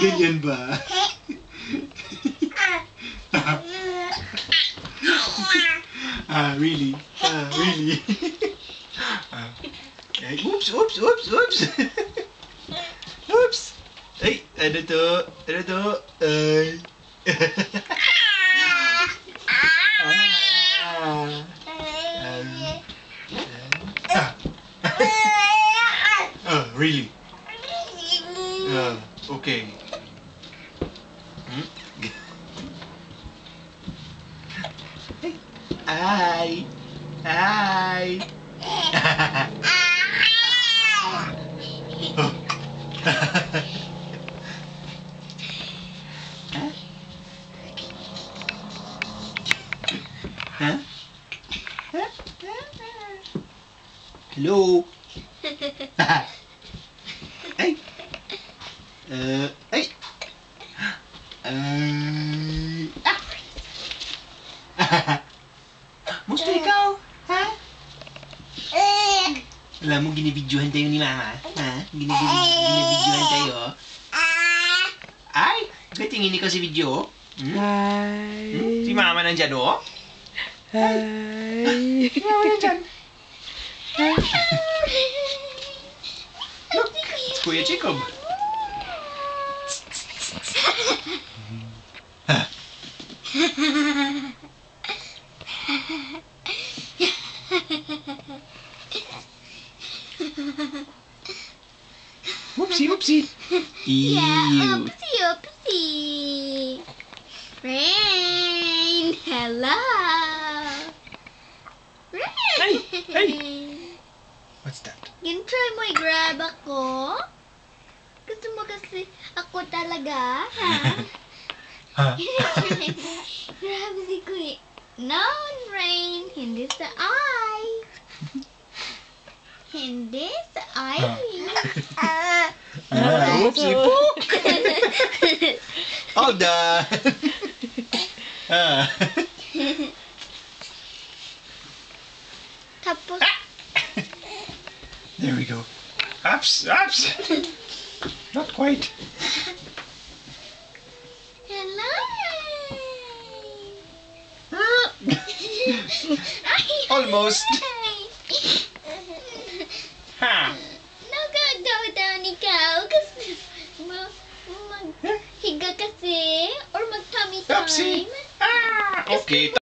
devienne bas. ah, really? Ah, really? ah. Hey, oups, oups, oups, oups! oups! Hey, elle est là, elle est là. Euh... really? Uh, okay. Ay. Ay. oh. Huh? Hello? ay! Uh, ay! Ay! Ah! Alam mo, ginibidyohan tayo ni Mama. Ha? Ginibid ginibidyohan tayo. Ay! Gatingin ikaw si video. Hmm? Hi. Hmm? Si Mama nandyan, oh. Hi. Si Mama nandyan. Look, it's Kuya Jacob. Ah. Whoopsie, whoopsie. Yeah, Ew. oopsie, oopsie. Rain, hello. Rain. Hey, hey. What's that? Can try mo i-grab ako? Gusto mo kasi ako talaga, ha? Huh? Grab si Kuya. No, Rain. Hindi sa eye. Hindi this eye. Ah. Ah, whoopsie, pook. All done. ah. Tapos, There we go. Ups, ups. Not quite. hello. Almost. Maghiga kasi or mag-tummy time. Ah, okay.